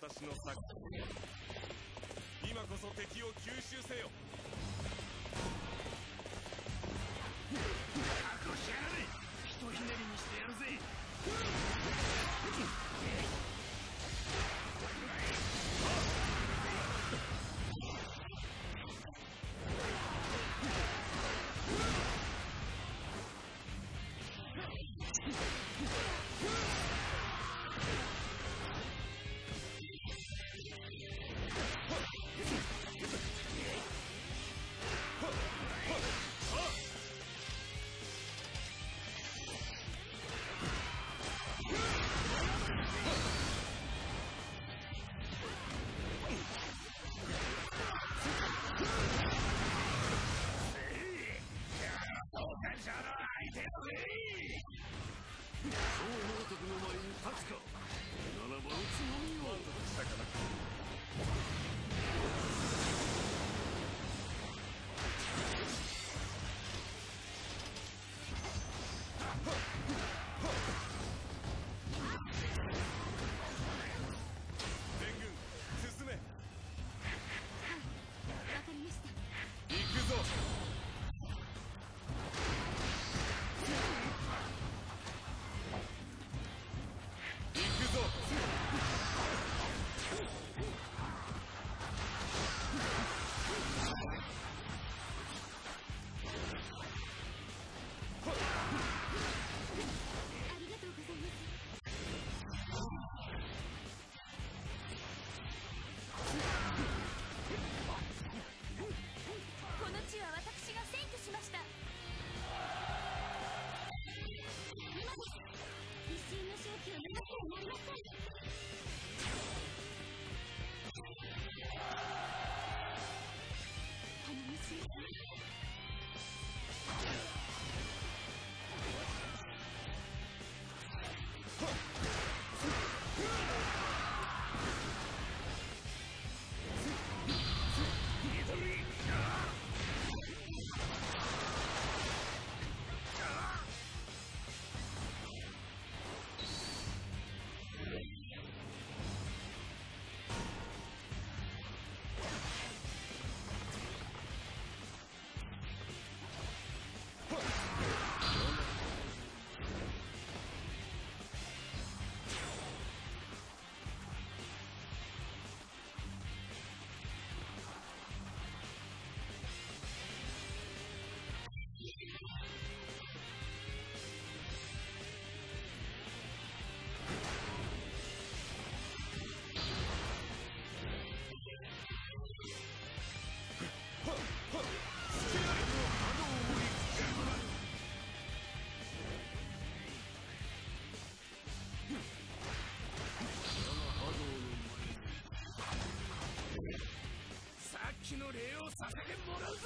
私の策今こそ敵を吸収せよ。覚悟しやがれ。ひとひねりにしてやるぜ。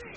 ても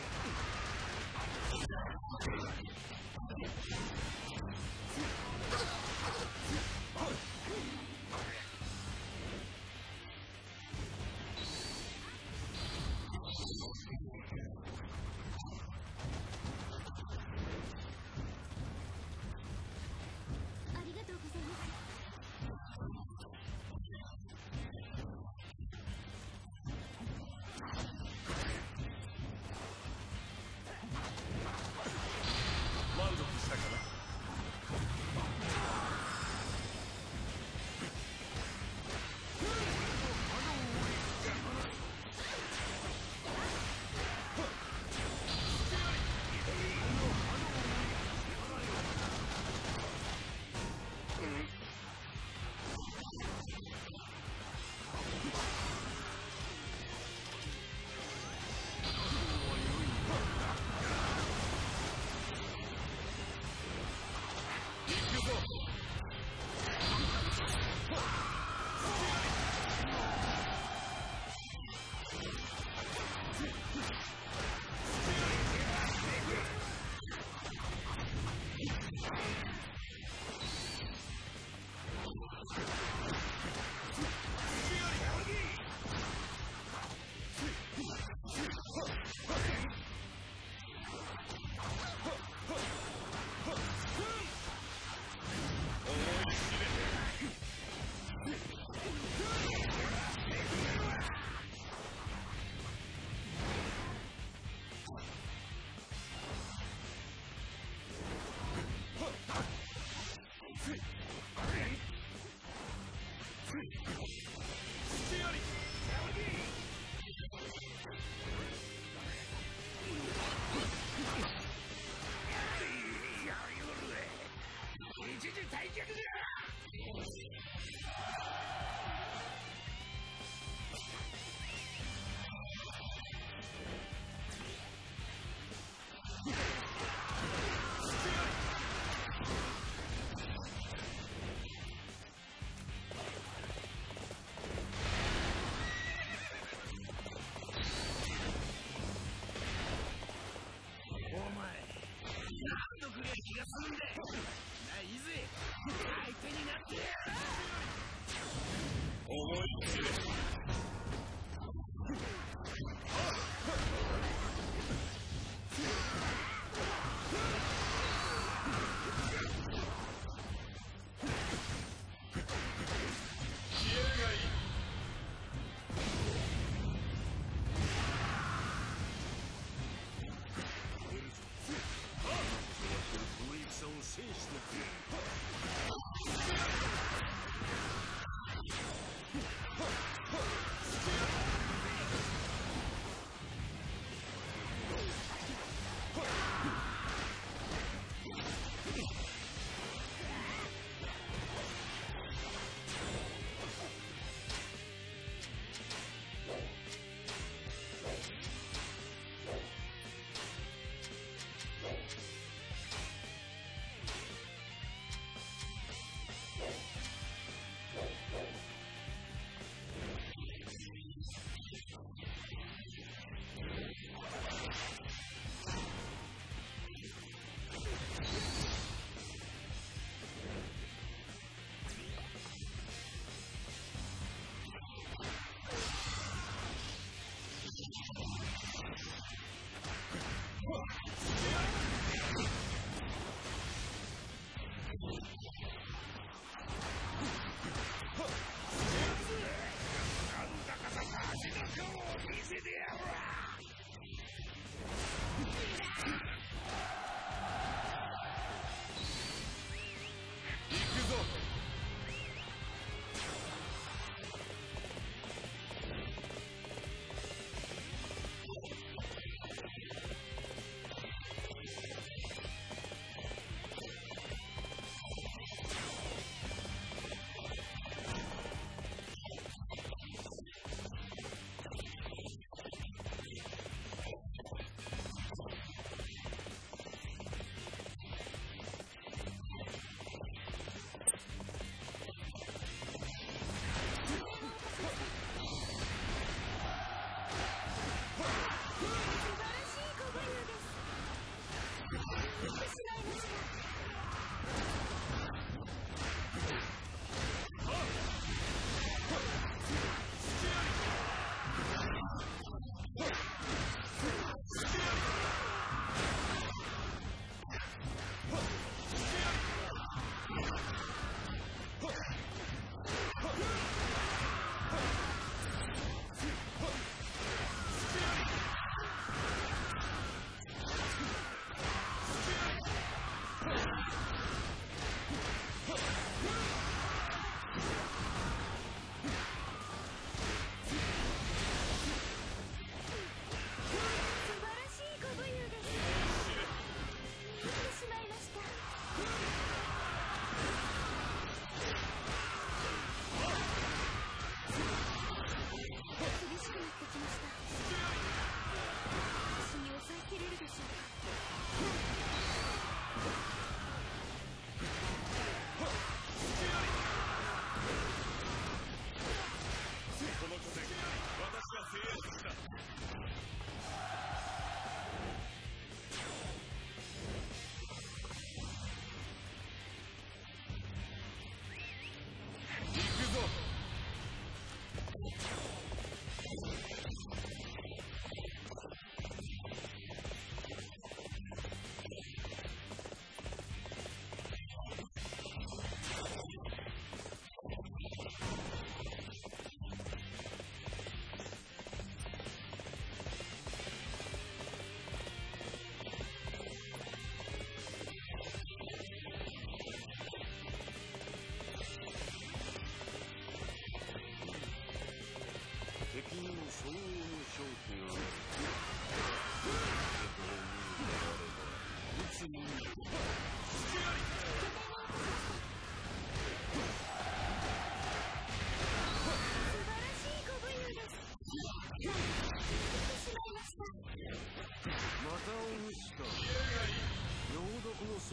Yeah.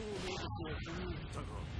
そうのは気に入ったか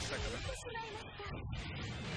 したから。